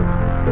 Música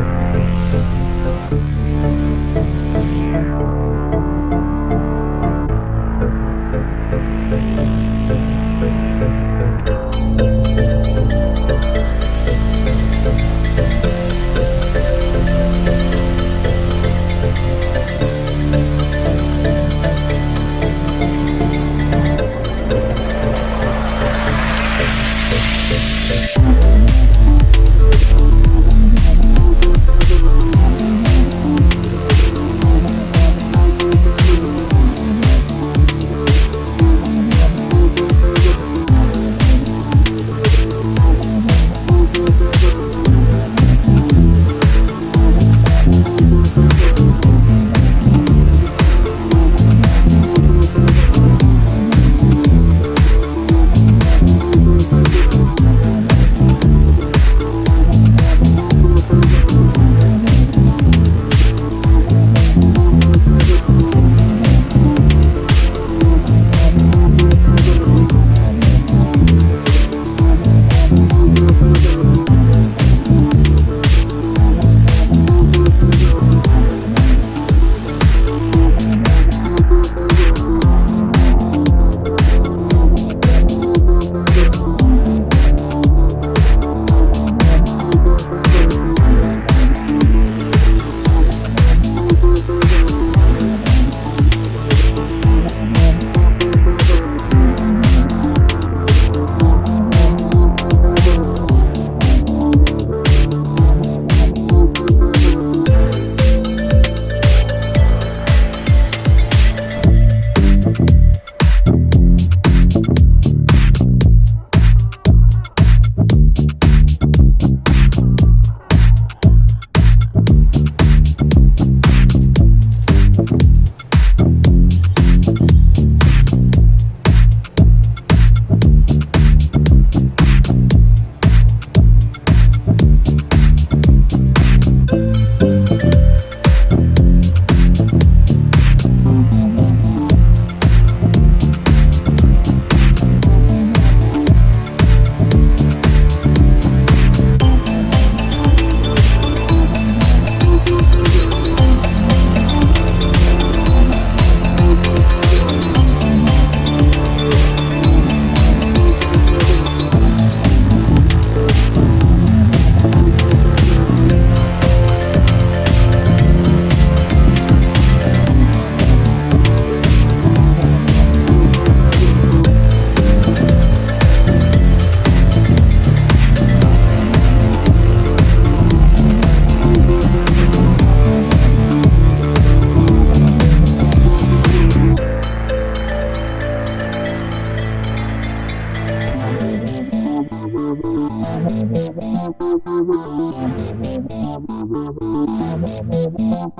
Thank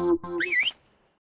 you.